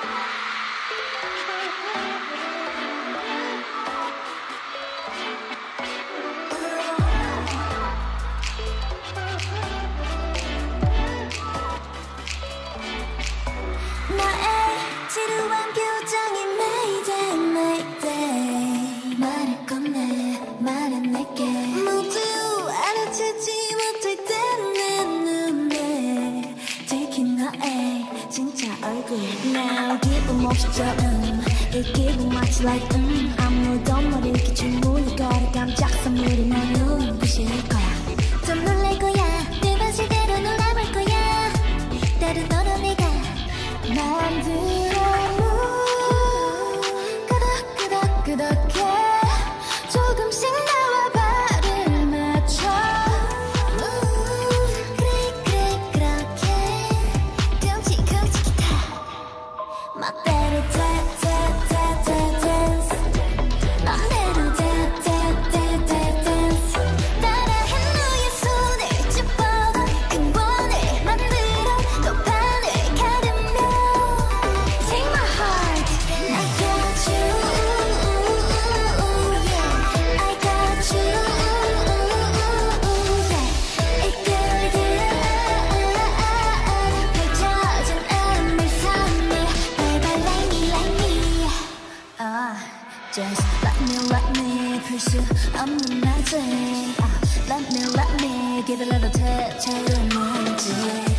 Yeah. Now give them much um you. give them much like um 아무도 모르게 주무니까 감짝 선물이 나는 부실 거야 Just let me, let me pursue I'm the magic uh, Let me, let me give a little touch I'm the magic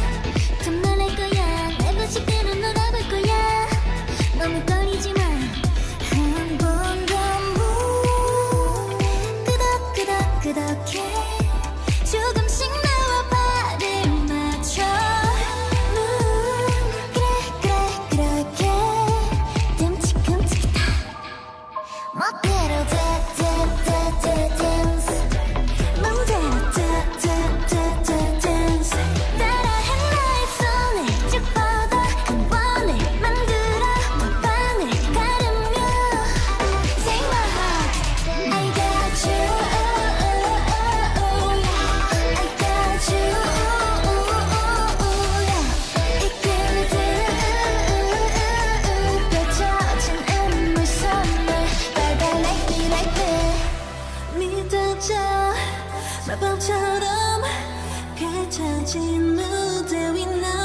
장난할 거야 내고 싶대로 놀아볼 거야 너무 떨리지 마 한번더 move 끄덕끄덕 끄덕해 little bit. 사방처럼 펼쳐진 무대 위나